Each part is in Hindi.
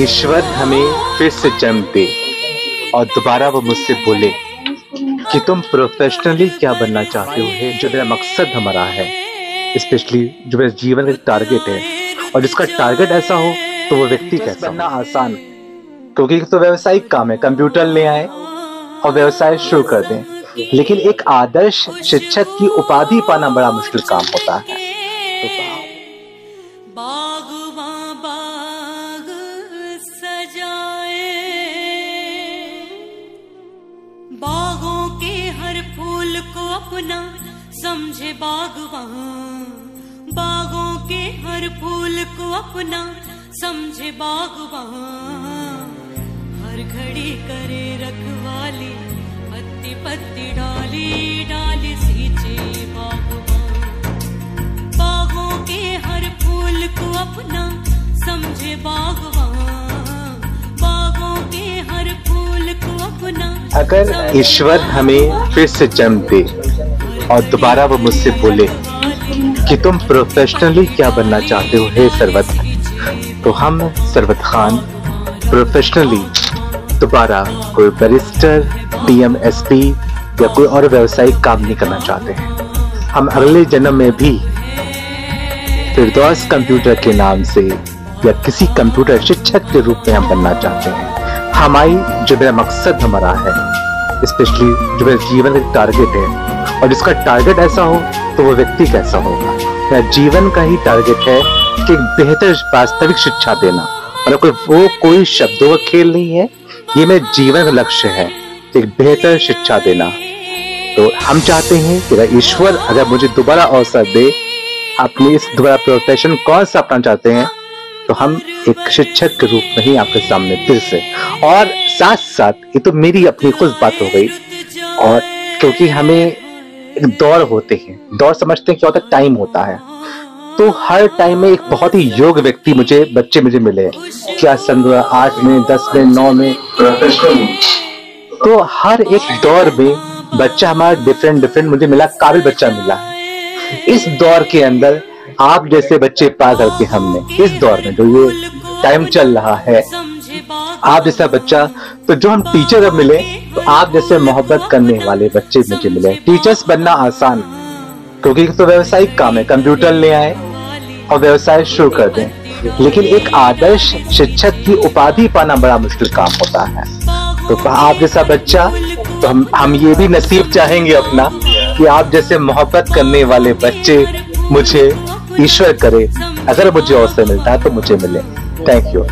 ईश्वर हमें फिर से जन्म दे और दोबारा वो मुझसे बोले कि तुम प्रोफेशनली क्या बनना चाहते हो? है जो मेरा मकसद हमारा है स्पेशली जो मेरा जीवन का टारगेट है। और जिसका टारगेट ऐसा हो तो वो व्यक्ति कैसा बनना आसान। क्योंकि तो व्यवसायिक काम है कंप्यूटर ले आए और व्यवसाय शुरू कर दें। लेकिन एक आदर्श शिक्षक की उपाधि पाना बड़ा मुश्किल काम होता है। अपना समझे बागवान। बागों के हर फूल को अपना समझे बागवान। हर घड़ी करे रखवाली, पत्ती पत्ती डाली डाली सींचे बागवान। बागों के हर फूल को अपना समझे बागवान। अगर ईश्वर हमें फिर से जन्म दे और दोबारा वो मुझसे बोले कि तुम प्रोफेशनली क्या बनना चाहते हो हे सरवत तो हम सरवत खान प्रोफेशनली दोबारा कोई बैरिस्टर टीएमएसपी या कोई और व्यवसायिक काम नहीं करना चाहते हैं। हम अगले जन्म में भी फिरदौस कंप्यूटर के नाम से या किसी कंप्यूटर शिक्षक के रूप में हम बनना चाहते हैं। हमारी जो मेरा मकसद हमारा है। स्पेशली जो मेरे जीवन का टारगेट है। और जिसका टारगेट ऐसा हो तो वो व्यक्ति कैसा होगा? मेरा जीवन का ही टारगेट है कि बेहतर वास्तविक शिक्षा देना। मतलब कोई वो कोई शब्दों का खेल नहीं है, ये मेरे जीवन का लक्ष्य है एक बेहतर शिक्षा देना। तो हम चाहते हैं कि ईश्वर अगर मुझे दोबारा अवसर दे अपनी इस दोबारा प्रोफेशन कौन सा अपना चाहते हैं तो हम एक शिक्षक के रूप में ही आपके सामने फिर से। और साथ साथ ये तो मेरी अपनी खुद बात हो गई। और क्योंकि हमें एक दौर होते हैं, दौर समझते हैं क्या होता है टाइम होता है। तो हर टाइम में एक बहुत ही योग व्यक्ति मुझे, बच्चे मुझे मिले। क्या सन दो आठ में, दस में, नौ में? तो हर एक दौर में बच्चा हमारा डिफरेंट डिफरेंट मुझे मिला, काबिल बच्चा मिला। इस दौर के अंदर आप जैसे बच्चे पा करके हमने, इस दौर में जो ये टाइम चल रहा है। आप जैसा बच्चा तो जो हम टीचर अब मिले तो आप जैसे मोहब्बत करने वाले बच्चे मुझे मिले। टीचर्स बनना आसान क्योंकि तो व्यवसायिक काम है कंप्यूटर ले आए और व्यवसाय शुरू कर दें। लेकिन एक आदर्श शिक्षक की उपाधि पाना बड़ा मुश्किल काम होता है। तो आप जैसा बच्चा तो हम हम ये भी नसीब चाहेंगे अपना कि आप जैसे मोहब्बत करने वाले बच्चे मुझे ईश्वर करे। अगर मुझे अवसर मिलता है तो मुझे मिले। थैंक यू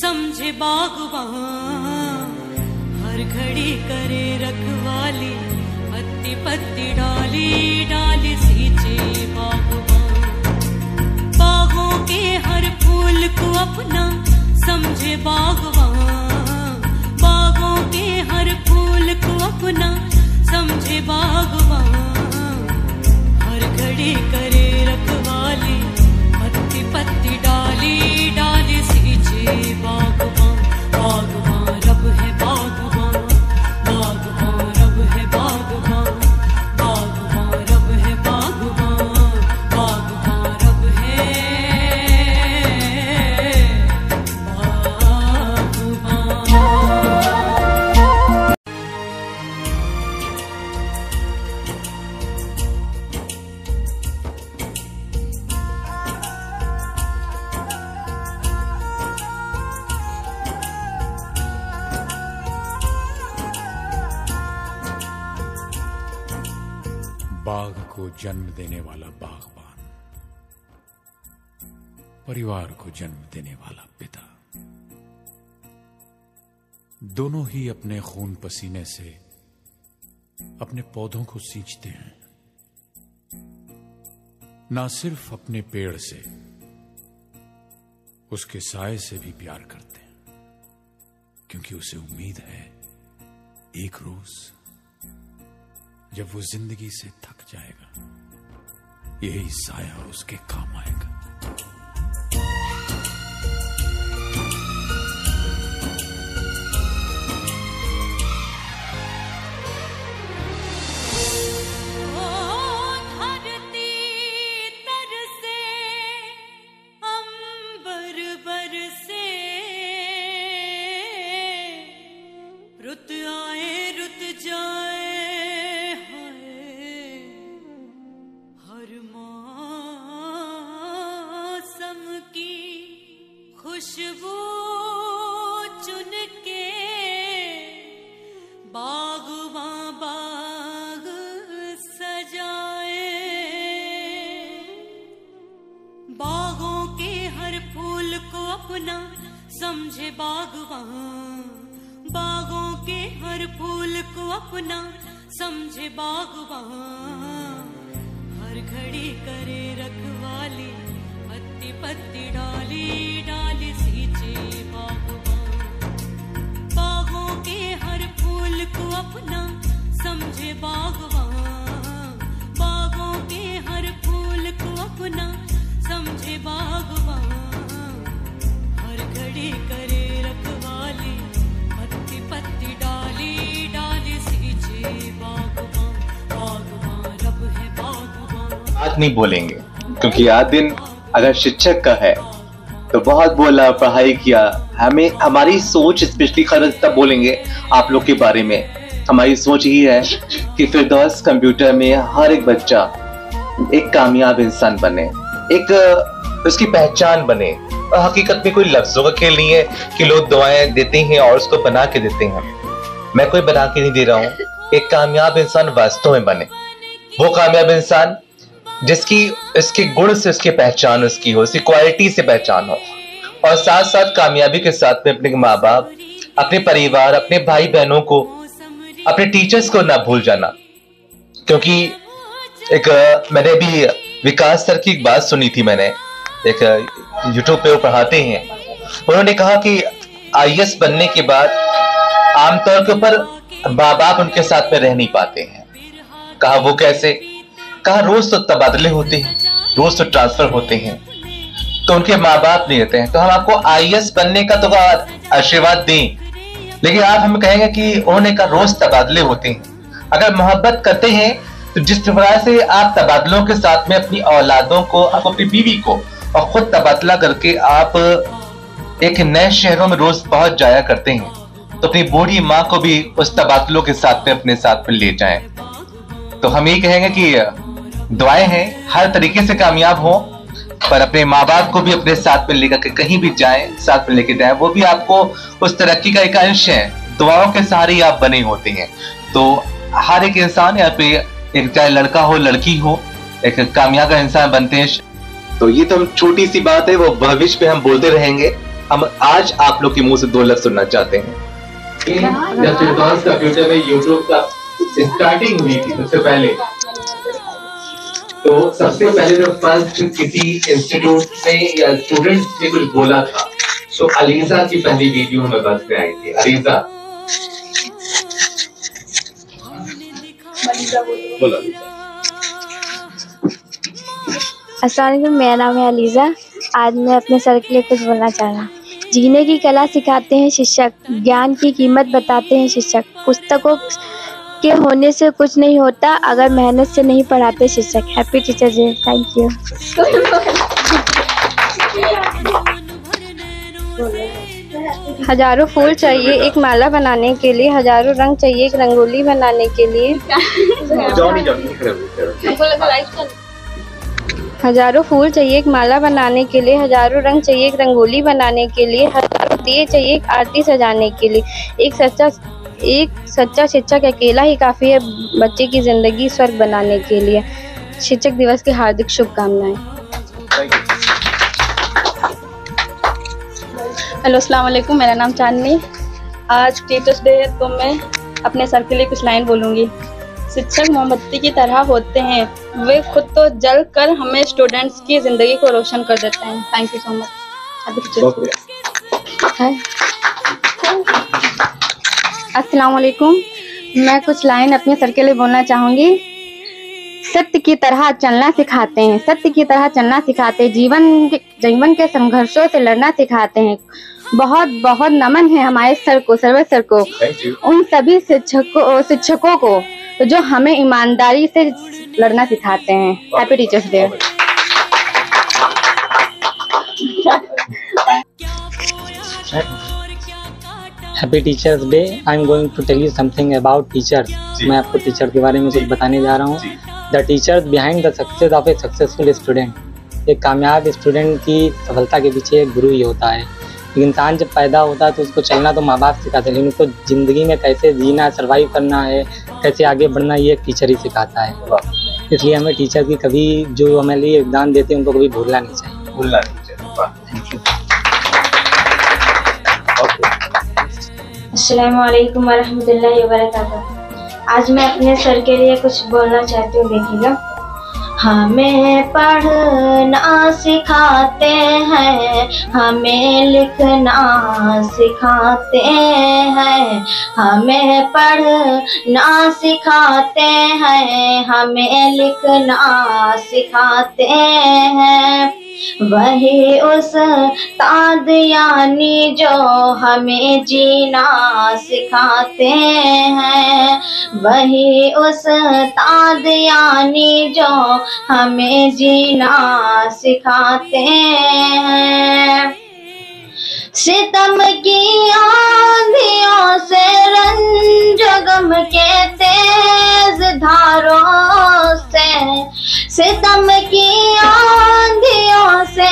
समझे बागवान हर घड़ी करे रखवाली, पत्ती पत्ती डाली डाली सींचे बागवान बागों के हर फूल को अपना समझे बागवान बागों के हर फूल को अपना समझे बागवान हर घड़ी करे रखवाली पत्ती डाली डाली सींचे बागवान बागवान को जन्म देने वाला बागबान, परिवार को जन्म देने वाला पिता। दोनों ही अपने खून पसीने से अपने पौधों को सींचते हैं। ना सिर्फ़ अपने पेड़ से, उसके साय से भी प्यार करते हैं, क्योंकि उसे उम्मीद है एक रोज जब वो ज़िंदगी से थक जाएगा यही साया उसके काम आएगा। समझे बागवान, बागों के हर फूल को अपना समझे बागवान। हर घड़ी करे रखवाली, पत्ती पत्ती डाली डाली सींचे बागवान। बागों के हर फूल को अपना समझे बागवान। बागों के हर फूल को अपना समझे बागवान। घड़ी करे रखवाली, पत्ती पत्ती डाली डाली बागवान बागवान, रब है बागवान। नहीं बोलेंगे, क्योंकि आज दिन अगर शिक्षक का है तो बहुत बोला, पढ़ाई किया, हमें, हमारी सोच स्पेशली खरज तब बोलेंगे आप लोग के बारे में। हमारी सोच यही है कि फिर फिरदौस कंप्यूटर में हर एक बच्चा एक कामयाब इंसान बने, एक, उसकी पहचान बने हकीकत में कोई लफ्जों का खेल नहीं है कि लोग दुआएँ देते हैं और उसको बना के देते हैं। मैं कोई बना के नहीं दे रहा हूँ। एक कामयाब इंसान वास्तव में बने। वो कामयाब इंसान जिसकी इसके गुण से उसकी पहचान उसकी हो, उसकी क्वालिटी से पहचान हो। और साथ साथ कामयाबी के साथ में अपने माँ बाप अपने परिवार, अपने भाई बहनों को, अपने टीचर्स को ना भूल जाना। क्योंकि एक, मैंने भी विकास सर की एक बात सुनी थी मैंने। एक यूट्यूब पे वो पढ़ाते हैं। उन्होंने कहा कि आई बनने के बाद आमतौर के ऊपर माँ बाप उनके साथ में रह नहीं पाते हैं। कहा वो कैसे? कहा रोज तो तबादले होते हैं, रोज तो ट्रांसफ़र होते हैं। तो उनके माँ बाप नहीं रहते हैं। तो हम आपको आई बनने का तो आशीर्वाद दें। लेकिन आप हमें कहेंगे कि उन्होंने कहा रोज तबादले होते हैं। अगर मोहब्बत करते हैं तो जिस प्रकार से आप तबादलों के साथ में अपनी औलादों को, आप अपनी बीवी को और खुद तबादला करके आप एक नए शहरों में रोज पहुँच जाया करते हैं तो अपनी बूढ़ी माँ को भी उस तबादलों के साथ में अपने साथ में ले जाएँ। तो हम ये कहेंगे कि दुआएँ हैं, हर तरीके से कामयाब हो, पर अपने माँ बाप को भी अपने साथ में लेकर के कहीं भी जाए, साथ में लेके जाए, वो भी आपको उस तरक्की का एक अंश है। दुआओं के सहारे ही आप बने होते हैं। तो हर एक इंसान यहाँ पे, एक चाहे लड़का हो, लड़की हो, एक कामयाब इंसान बनते हैं तो ये तो हम छोटी सी बात है वो भविष्य पे हम बोलते रहेंगे। हम आज आप लोग के मुँह से दो लफ्ज सुनना चाहते हैं। जब कंप्यूटर में यूट्यूब का स्टार्टिंग हुई थी सबसे पहले। तो सबसे पहले जब फ़र्स्ट किसी इंस्टीट्यूट ने या स्टूडेंट ने कुछ बोला था तो अलीजा की पहली वीडियो हमें बस में आई थी। अलीजा। बोलो। अस्सलाम मेरा नाम है अलीज़ा। आज मैं अपने सर के लिए कुछ बोलना चाह रहा हूँ। जीने की कला सिखाते हैं शिक्षक ज्ञान की कीमत बताते हैं शिक्षक। पुस्तकों के होने से कुछ नहीं होता अगर मेहनत से नहीं पढ़ाते शिक्षक। Happy teacher day thank you हज़ारों फूल चाहिए एक माला बनाने के लिए हज़ारों रंग चाहिए एक रंगोली बनाने के लिए। जॉनी जॉनी हज़ारों फूल चाहिए एक माला बनाने के लिए हज़ारों रंग चाहिए एक रंगोली बनाने के लिए हज़ारों दिए चाहिए एक आरती सजाने के लिए। एक सच्चा एक सच्चा शिक्षक अकेला ही काफ़ी है बच्चे की ज़िंदगी स्वर्ग बनाने के लिए। शिक्षक दिवस की हार्दिक शुभकामनाएँ। हेलो अस्सलाम वालेकुम मेरा नाम चांदनी। आज टीचर्स डे है तो मैं अपने सर के लिए कुछ लाइन बोलूँगी। शिक्षक मोमबत्ती की तरह होते हैं। वे खुद तो जल कर हमें स्टूडेंट्स की ज़िंदगी को रोशन कर देते हैं। थैंक यू सो मच अस्सलाम वालेकुम मैं कुछ लाइन अपने सर के लिए बोलना चाहूँगी। सत्य की तरह चलना सिखाते हैं। सत्य की तरह चलना सिखाते हैं। जीवन के जीवन के संघर्षों से लड़ना सिखाते हैं। बहुत बहुत नमन है हमारे सर को सर्व सर को उन सभी शिक्षकों शिक्षकों को। जो हमें ईमानदारी से लड़ना सिखाते हैं। Happy teachers day happy teachers day I am going to tell you something about teacher मैं आपको टीचर के बारे में कुछ बताने जा रहा हूँ। The teachers behind the success of a successful student एक कामयाब स्टूडेंट की सफलता के पीछे एक गुरु ही होता है। इंसान जब पैदा होता है तो उसको चलना तो माँ बाप सिखाते हैं लेकिन उसको ज़िंदगी में कैसे जीना सर्वाइव करना है कैसे आगे बढ़ना ये एक टीचर ही सिखाता है। इसलिए हमें टीचर की कभी जो हमें लिए योगदान देते हैं उनको कभी भूलना नहीं चाहिए। भूलना नहीं चाहिए। वबरकातुहू आज मैं अपने सर के लिए कुछ बोलना चाहती हूँ देखिएगा हमें पढ़ना सिखाते हैं, हमें लिखना सिखाते हैं, हमें पढ़ना सिखाते हैं, हमें लिखना सिखाते हैं। वही उस ताद यानी जो हमें जीना सिखाते हैं, वही उस ताद यानी जो हमें जीना सिखाते हैं। सितम की आंधियों से रंजगम के तेज धारों से। सितम की आंधियों से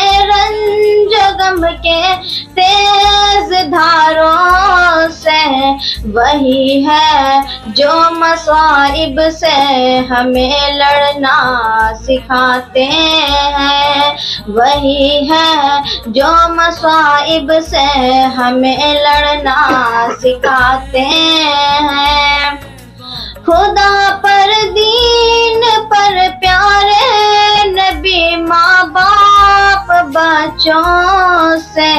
वही है जो मसाइब से हमें लड़ना सिखाते हैं। वही है जो मसाइब से हमें लड़ना सिखाते हैं। खुदा पर दीन पर प्यारे नबी माँ बाप बच्चों से।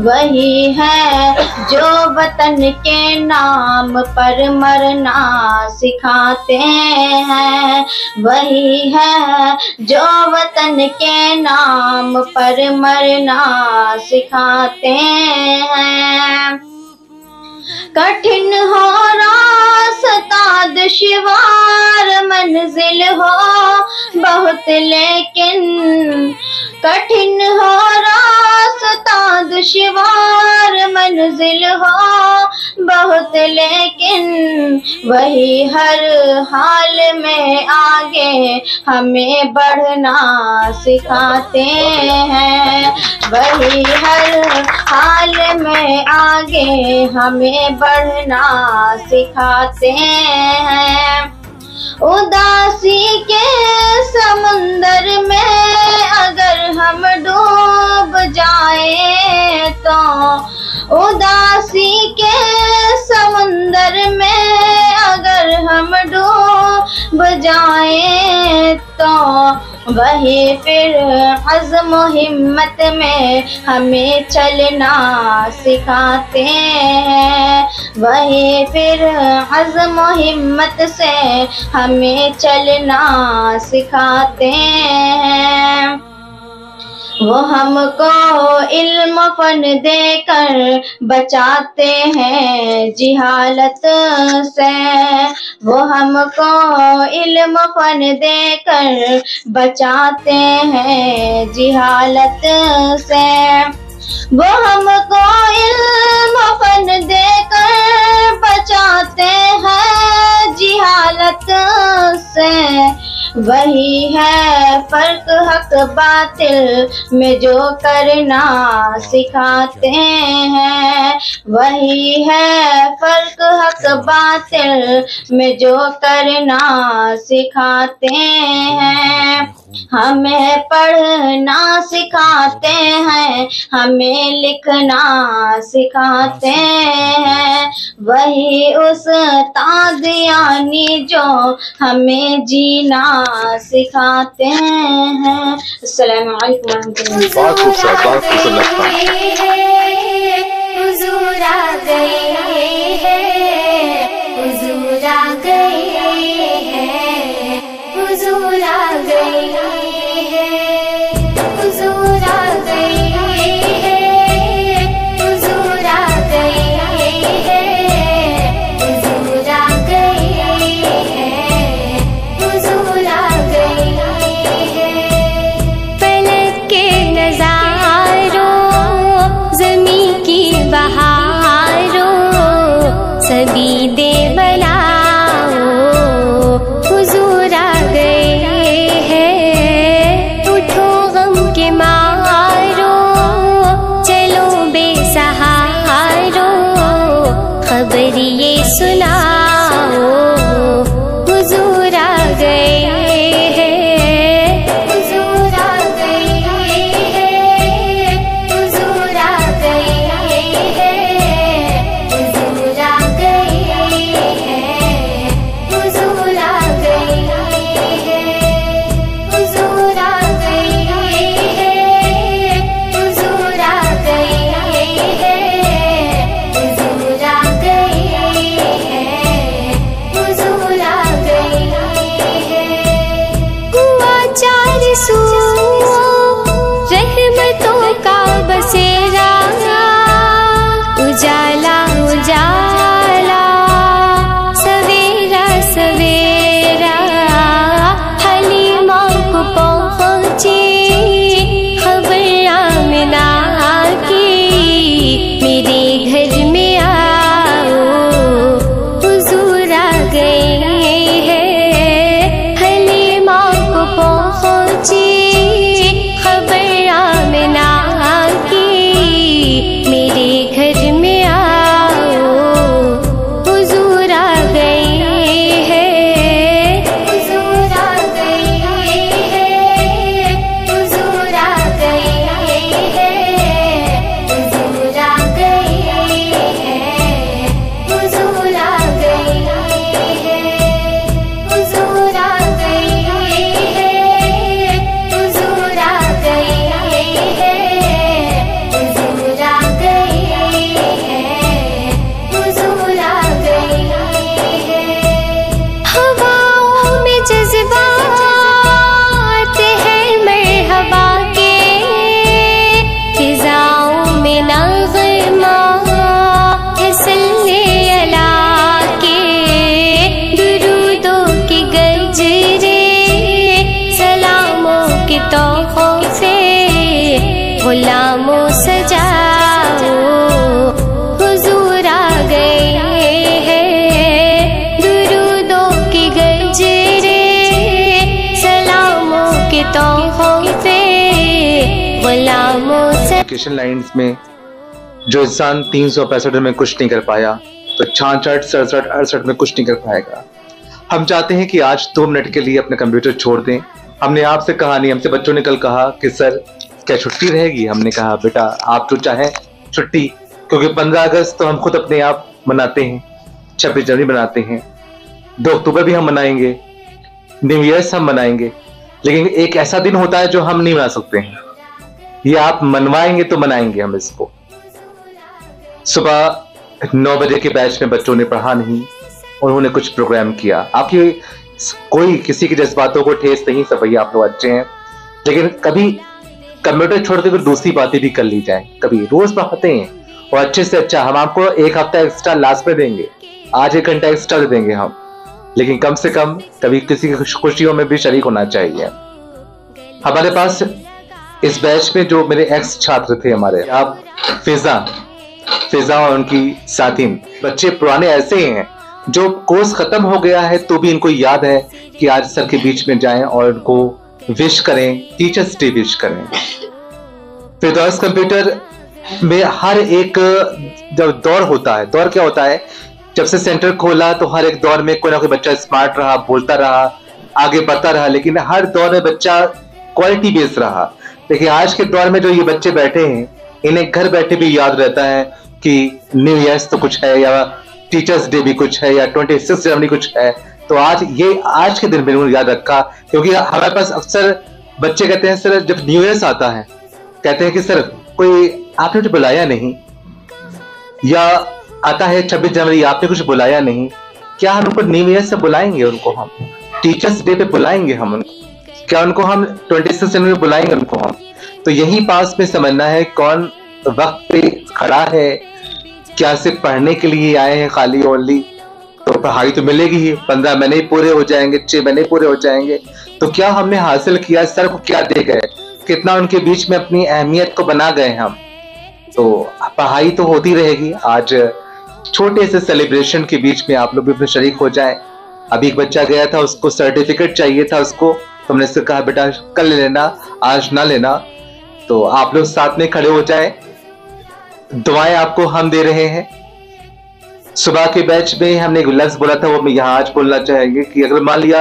वही है जो वतन के नाम पर मरना सिखाते हैं। वही है जो वतन के नाम पर मरना सिखाते हैं। कठिन हो रास्ता दुश्वार मंजिल हो बहुत, लेकिन कठिन हो रास्ता दुश्वार मंजिल हो बहुत, लेकिन वही हर हाल में आगे हमें बढ़ना सिखाते हैं। वही हर हाल में आगे हमें बढ़ना सिखाते हैं। उदासी के समुंदर में अगर हम डूब जाए तो उदासी के समुंदर में जाए तो वही फिर हजम हिम्मत में हमें चलना सिखाते हैं। वही फिर हजम हिम्मत से हमें चलना सिखाते हैं। वो हमको इल्म फन देकर बचाते हैं जिहालत से। वो हमको इल्म फन देकर बचाते हैं जिहालत से। वो हमको वही है फ़र्क, हक, बातिल में जो करना सिखाते हैं। वही है फ़र्क, हक, बातिल में जो करना सिखाते हैं। हमें पढ़ना सिखाते हैं हमें लिखना सिखाते हैं। वही उस तादियानी जो हमें जीना सिखाते हैं। अस्सलाम वालेकुम एजुकेशन लाइंस में जो इंसान तीन सौ पैंसठ में कुछ नहीं कर पाया तो छाछठ, सड़सठ, अड़सठ में कुछ नहीं कर पाएगा। हम चाहते हैं कि आज दो मिनट के लिए अपना कंप्यूटर छोड़ दें। हमने आपसे कहा नहीं, हमसे बच्चों ने कल कहा कि, सर, क्या छुट्टी रहेगी? हमने कहा, बेटा, आप जो चाहें, छुट्टी, क्योंकि पंद्रह अगस्त तो हम खुद अपने आप मनाते हैं, छब्बीस जनवरी मनाते हैं, दो अक्टूबर भी हम मनाएँगे न्यू ईयर्स हम मनाएँगे, लेकिन एक ऐसा दिन होता है जो हम नहीं मना सकते हैं। ये आप मनवाएँगे तो मनाएँगे हम इसको। सुबह नौ बजे के बैच में बच्चों ने पढ़ा नहीं, उन्होंने कुछ प्रोग्राम किया। आपकी कोई किसी के जज्बातों को ठेस नहीं, सब भैया आप लोग अच्छे हैं। लेकिन कभी कंप्यूटर छोड़ते हुए दूसरी बातें भी कर ली जाए। कभी रोज पढ़ाते हैं, और अच्छे से अच्छा हम आपको एक हफ़्ता एक्स्ट्रा लास्ट में देंगे। आज एक घंटा एक्स्ट्रा दे देंगे हम। लेकिन कम से कम कभी किसी की खुश- खुशियों में भी शरीक होना चाहिए। हमारे पास इस बैच में जो मेरे एक्स छात्र थे हमारे, आप फिजा फिजा और उनकी साथी, बच्चे पुराने ऐसे ही हैं, जो कोर्स खत्म हो गया है तो भी इनको याद है कि आज सर के बीच में जाएँ और उनको विश करें टीचर्स डे विश करें। फिरदौस कंप्यूटर में हर एक जब दौर होता है, दौर क्या होता है? जब से सेंटर खोला तो हर एक दौर में कोई ना कोई बच्चा स्मार्ट रहा, बोलता रहा, आगे बढ़ता रहा, लेकिन हर दौर में बच्चा क्वालिटी बेस्ड रहा। लेकिन आज के दौर में जो ये बच्चे बैठे हैं, इन्हें घर बैठे भी याद रहता है कि न्यू ईयर्स तो कुछ है, या टीचर्स डे भी कुछ है, या ट्वेंटी सिक्स जनवरी कुछ है। तो आज ये, आज के दिन मैंने याद रखा, क्योंकि हमारे पास अक्सर बच्चे कहते हैं, सर, जब न्यू ईयर्स आता है, कहते हैं कि, सर, कोई आपने कुछ बुलाया नहीं? या, आता है छब्बीस जनवरी, आपने कुछ बुलाया नहीं? क्या हम उनको न्यू ईयर से बुलाएँगे उनको हम? टीचर्स डे पे बुलाएँगे हम उनको? क्या उनको हम ट्वेंटी सिक्स जनवरी बुलाएँगे उनको हम? तो यही पास में समझना है कौन वक्त पे खड़ा है, क्या सिर्फ़ पढ़ने के लिए आए हैं खाली ओनली तो पढ़ाई तो मिलेगी ही, पंद्रह महीने पूरे हो जाएँगे, छह महीने पूरे हो जाएँगे। तो क्या हमने हासिल किया, सर को क्या दे गए? कितना उनके बीच में अपनी अहमियत को बना गए हम? तो पढ़ाई तो होती रहेगी। आज छोटे से सेलिब्रेशन के बीच में आप लोग भी अपने शरीक हो जाए। अभी एक बच्चा गया था, उसको सर्टिफिकेट चाहिए था उसको। तो हमने उससे कहा, बेटा, कल ले लेना, आज ना लेना। तो आप लोग साथ में खड़े हो जाए। दुआएँ आपको हम दे रहे हैं। सुबह के बैच में हमने लफ्ज बोला था, वो मैं यहाँ आज बोलना चाहेंगे कि अगर मान लिया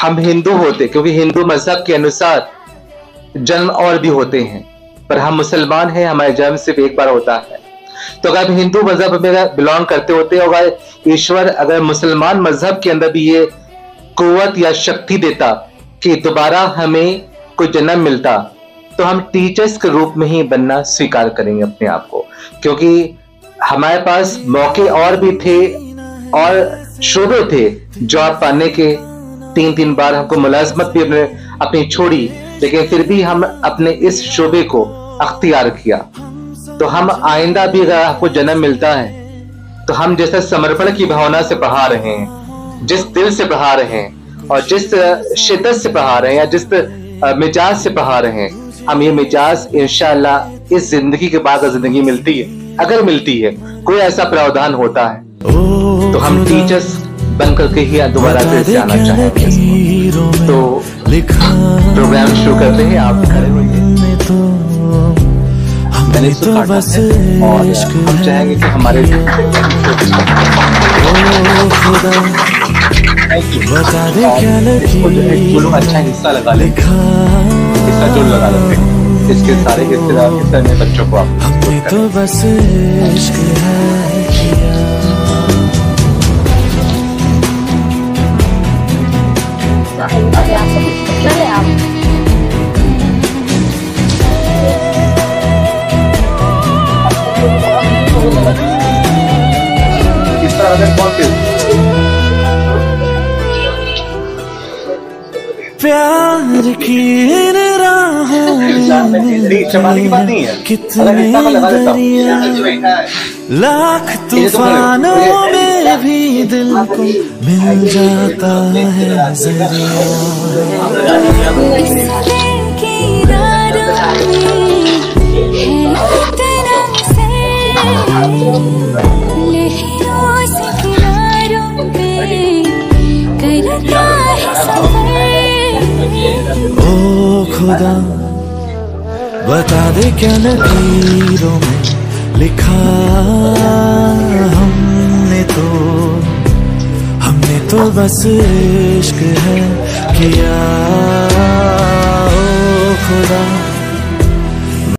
हम हिंदू होते, क्योंकि हिंदू मज़हब के अनुसार जन्म और भी होते हैं, पर हम मुसलमान हैं, हमारे जन्म सिर्फ़ एक बार होता है। तो अगर हिंदू मज़हब में बिलोंग करते होते अगर ईश्वर अगर मुसलमान मज़हब के अंदर भी ये कुवत या शक्ति देता कि दोबारा हमें कोई जन्म मिलता तो हम टीचर्स के रूप में ही बनना स्वीकार करेंगे अपने आप को। क्योंकि हमारे पास मौके और भी थे और शोबे थे जॉब पाने के। तीन तीन बार हमको मुलाजमत भी अपने, अपनी छोड़ी, लेकिन फिर भी हम अपने इस शोबे को अख्तियार किया। तो हम आइंदा भी अगर आपको जन्म मिलता है तो हम जैसे समर्पण की भावना से पढ़ा रहे हैं, जिस दिल से पढ़ा रहे हैं और जिस शिदत से पढ़ा रहे हैं या जिस मिजाज से पढ़ा रहे हैं हम ये मिजाज इनशाला इस ज़िंदगी के बाद ज़िंदगी मिलती है। अगर मिलती है कोई ऐसा प्रावधान होता है तो हम टीचर्स बन करके ही दोबारा फिर से आना चाहेंगे। तो प्रोग्राम शुरू करते हैं आप खड़े होइए। मैंने इसको काटा है। और हम चाहेंगे कि हमारे जो लोग अच्छा हिस्सा लगा लेते हिस्सा लगा लेते हैं इसके सारे हिस्से हिस्से बच्चों को आप तो बस इश्क है। चबाने की बात नहीं है। देता हूँ। लाख तूफानों में भी दिल को मिल जाता है ओ खुदा। बता दे क्या लकीरों में लिखा हमने तो। हमने तो बस इश्क है किया, ओ खुदा।